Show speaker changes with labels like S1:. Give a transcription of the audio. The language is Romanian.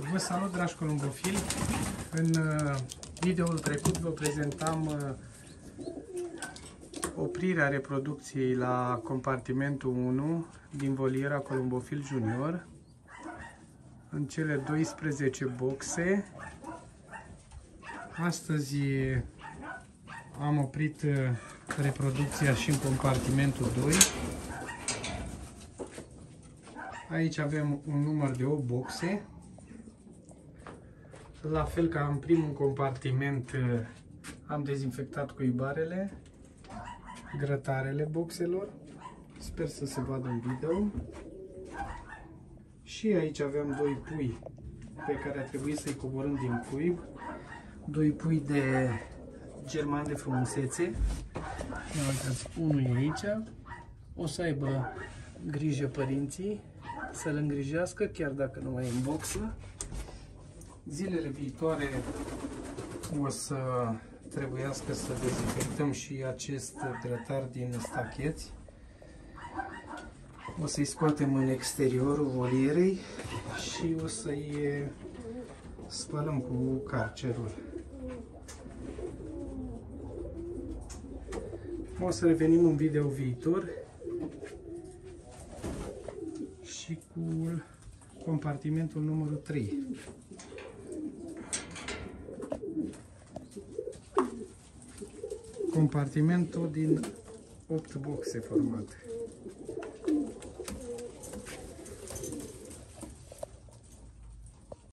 S1: Vă salut, dragi columbofili! În uh, videoul trecut vă prezentam uh, oprirea reproducției la compartimentul 1 din voliera Columbofil Junior în cele 12 boxe. Astăzi am oprit uh, reproducția și în compartimentul 2. Aici avem un număr de 8 boxe. La fel ca în primul compartiment uh, am dezinfectat cuibarele, grătarele boxelor. Sper să se vadă în video. Și aici avem doi pui pe care a trebuit să-i coborâm din cuib. Doi pui de german de frumusețe. Ia uitați, unul e aici. O să aibă grijă părinții să-l îngrijească, chiar dacă nu mai e în boxă. Zilele viitoare o să trebuiască să dezinfectăm și acest grătar din stacheți. O să-i scoatem în exteriorul volierei și o să-i spălăm cu carcerul. O să revenim în video viitor și cu compartimentul numărul 3. compartimentul din 8 boxe format.